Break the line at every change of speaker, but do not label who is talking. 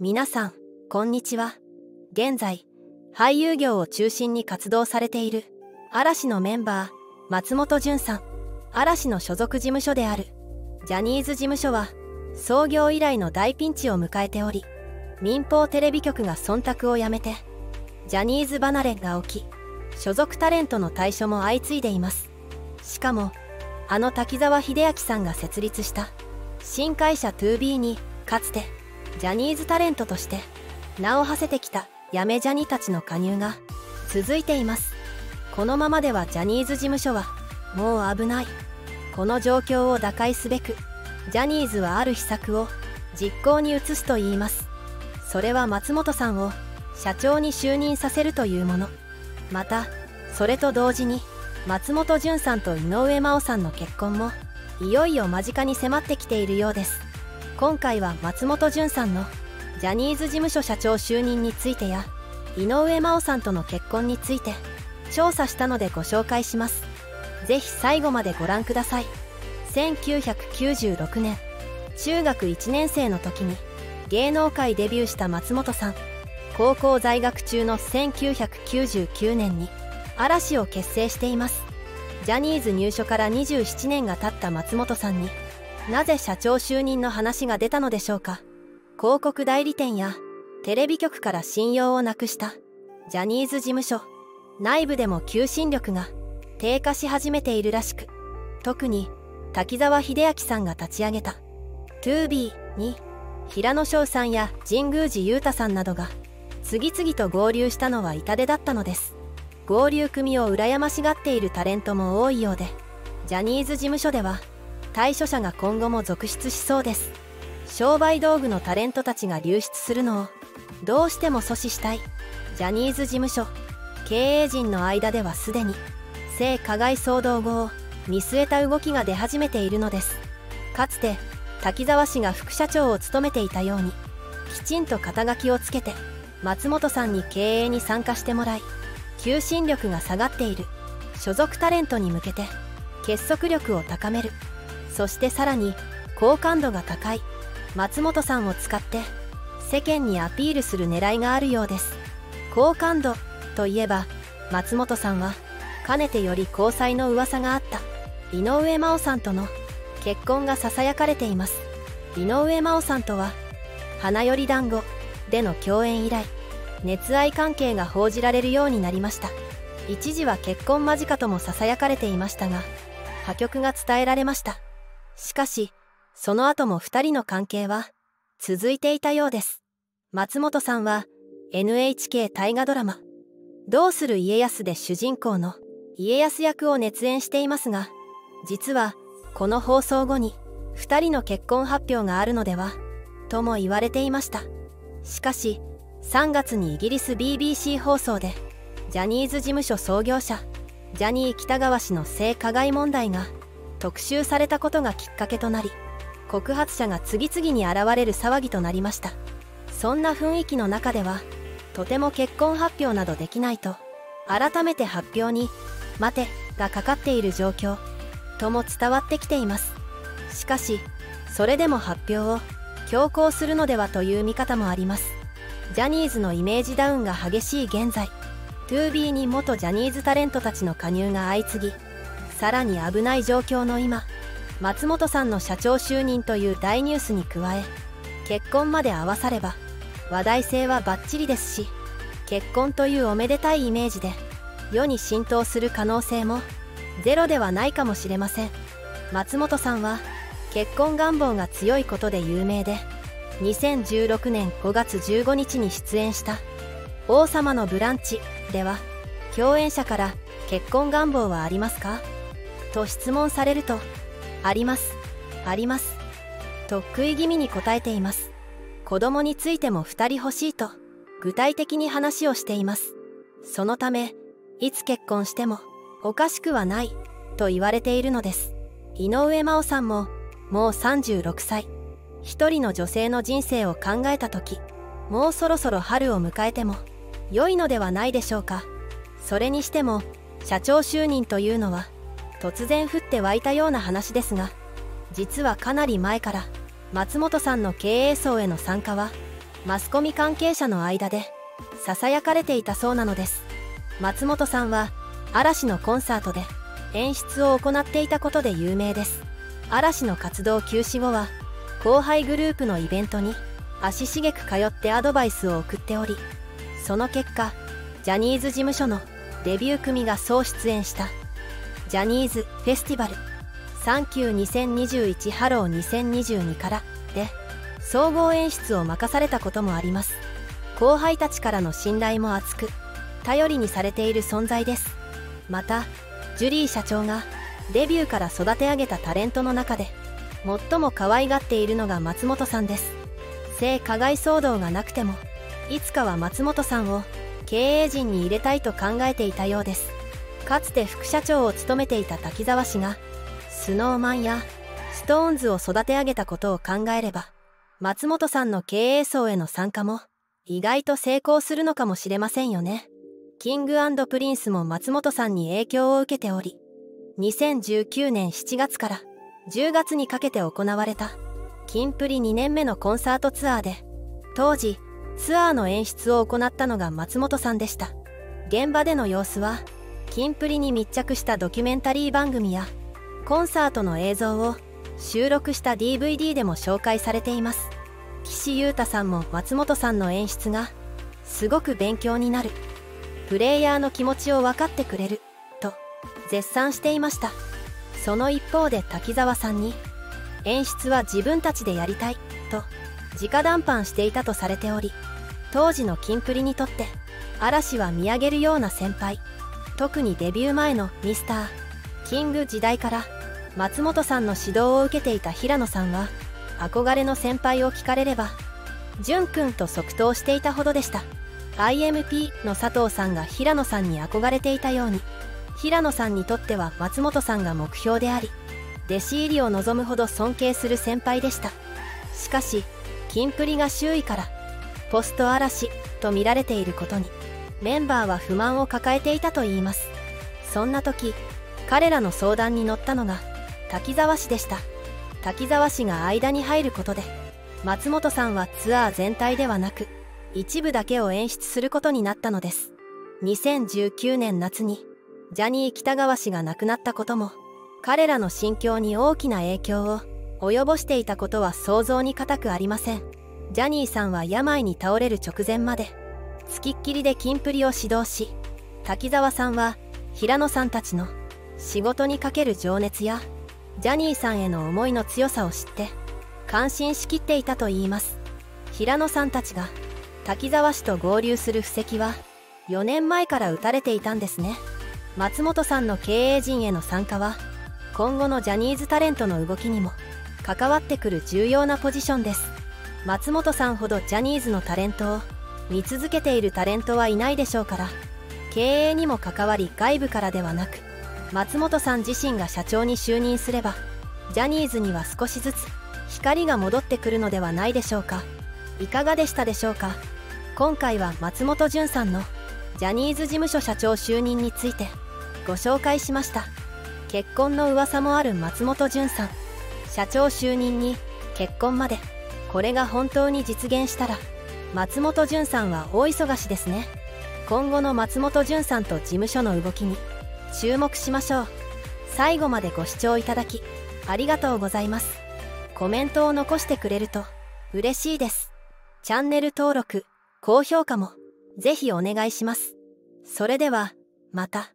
皆さんこんにちは。現在俳優業を中心に活動されている嵐のメンバー松本潤さん。嵐の所属事務所であるジャニーズ事務所は創業以来の大ピンチを迎えており民放テレビ局が忖度をやめてジャニーズ離れが起き所属タレントの退所も相次いでいます。しかもあの滝沢秀明さんが設立した新会社 2B にかつてジャニーズタレントとして名を馳せてきたやめジャニたちの加入が続いています。このままではジャニーズ事務所はもう危ない。この状況を打開すべくジャニーズはある秘策を実行に移すといいます。それは松本さんを社長に就任させるというもの。またそれと同時に松本潤さんと井上真央さんの結婚もいよいよ間近に迫ってきているようです。今回は松本潤さんのジャニーズ事務所社長就任についてや井上真央さんとの結婚について調査したのでご紹介します。ぜひ最後までご覧ください。1996年中学1年生の時に芸能界デビューした松本さん。高校在学中の1999年に嵐を結成しています。ジャニーズ入所から27年が経った松本さんになぜ社長就任の話が出たのでしょうか？広告代理店やテレビ局から信用をなくしたジャニーズ事務所内部でも求心力が低下し始めているらしく特に滝沢秀明さんが立ち上げた。2B に平野翔さんや神宮寺勇太さんなどが次々と合流したのは痛手だったのです。合流組を羨ましがっているタレントも多いようでジャニーズ事務所では対処者が今後も続出しそうです。商売道具のタレントたちが流出するのをどうしても阻止したい。ジャニーズ事務所経営陣の間ではすでに性加害騒動後を見据えた動きが出始めているのです。かつて滝沢氏が副社長を務めていたようにきちんと肩書きをつけて松本さんに経営に参加してもらい求心力が下がっている。所属タレントに向けて結束力を高める。そしてさらに好感度が高い松本さんを使って世間にアピールする狙いがあるようです。好感度といえば松本さんはかねてより交際の噂があった井上真央さんとの結婚がささやかれています。井上真央さんとは「花より団子」での共演以来熱愛関係が報じられるようになりました。一時は結婚間近ともささやかれていましたが破局が伝えられました。しかしその後も2人の関係は続いていたようです。松本さんは NHK 大河ドラマ「どうする家康」で主人公の家康役を熱演していますが実はこの放送後に2人の結婚発表があるのではとも言われていました。しかし3月にイギリス BBC 放送でジャニーズ事務所創業者ジャニー喜多川氏の性加害問題が特集されたことがきっかけとなり告発者が次々に現れる騒ぎとなりました。そんな雰囲気の中ではとても結婚発表などできないと改めて発表に「待て」がかかっている状況とも伝わってきています。しかしそれでも発表を強行するのではという見方もあります。ジャニーズのイメージダウンが激しい現在。2B に元ジャニーズタレントたちの加入が相次ぎさらに危ない状況の今松本さんの社長就任という大ニュースに加え結婚まで合わされば話題性はバッチリですし結婚というおめでたいイメージで世に浸透する可能性もゼロではないかもしれません松本さんは結婚願望が強いことで有名で2016年5月15日に出演した「王様のブランチ」では共演者から「結婚願望はありますか?」と質問されると「ありますあります」と食い気味に答えています。子供についても2人欲しいと具体的に話をしています。そのためいつ結婚してもおかしくはないと言われているのです。井上真央さんももう36歳。一人の女性の人生を考えた時もうそろそろ春を迎えても良いのではないでしょうか。それにしても社長就任というのは突然降って湧いたような話ですが実はかなり前から松本さんの経営層への参加はマスコミ関係者の間でささやかれていたそうなのです。松本さんは嵐のコンサートで演出を行っていたことで有名です。嵐の活動休止後は後輩グループのイベントに足しげく通ってアドバイスを送っておりその結果ジャニーズ事務所のデビュー組が総出演した。ジャニーズフェスティバル。 Thank you 2021ハロー2022から。で総合演出を任されたこともあります。後輩たちからの信頼も厚く頼りにされている存在です。またジュリー社長がデビューから育て上げたタレントの中で最も可愛がっているのが松本さんです。性加害騒動がなくてもいつかは松本さんを経営陣に入れたいと考えていたようです。かつて副社長を務めていた滝沢氏がスノーマンやストーンズを育て上げたことを考えれば松本さんの経営層への参加も意外と成功するのかもしれませんよね。キングプリンスも松本さんに影響を受けており2019年7月から10月にかけて行われたキンプリ2年目のコンサートツアーで当時ツアーの演出を行ったのが松本さんでした。現場での様子はキンプリに密着したドキュメンタリー番組やコンサートの映像を収録した DVD でも紹介されています。岸優太さんも松本さんの演出がすごく勉強になる。プレイヤーの気持ちを分かってくれる。と絶賛していました。その一方で滝沢さんに演出は自分たちでやりたい。と直談判していたとされており当時のキンプリにとって嵐は見上げるような先輩。特にデビュー前のミスターキング時代から松本さんの指導を受けていた平野さんは憧れの先輩を聞かれれば「淳君」と即答していたほどでした。IMP の佐藤さんが平野さんに憧れていたように平野さんにとっては松本さんが目標であり弟子入りを望むほど尊敬する先輩でした。しかしキンプリが周囲からポスト嵐と見られていることにメンバーは不満を抱えていたといいます。そんな時彼らの相談に乗ったのが滝沢氏でした。滝沢氏が間に入ることで松本さんはツアー全体ではなく一部だけを演出することになったのです。2019年夏にジャニー喜多川氏が亡くなったことも彼らの心境に大きな影響を及ぼしていたことは想像に難くありません。ジャニーさんは病に倒れる直前まで付きっきりでキンプリを指導し滝沢さんは平野さんたちの仕事にかける情熱やジャニーさんへの思いの強さを知って感心しきっていたといいます。平野さんたちが滝沢氏と合流する布石は4年前から打たれていたんですね。松本さんの経営陣への参加は今後のジャニーズタレントの動きにも関わってくる重要なポジションです。松本さんほどジャニーズのタレントを見続けているタレントはいないでしょうから。経営にも関わり外部からではなく松本さん自身が社長に就任すればジャニーズには少しずつ光が戻ってくるのではないでしょうか。いかがでしたでしょうか。今回は松本潤さんのジャニーズ事務所社長就任についてご紹介しました。結婚の噂もある松本潤さん。社長就任に結婚までこれが本当に実現したら松本潤さんは大忙しですね。今後の松本潤さんと事務所の動きに注目しましょう。最後までご視聴いただきありがとうございます。コメントを残してくれると嬉しいです。チャンネル登録高評価もぜひお願いします。それではまた。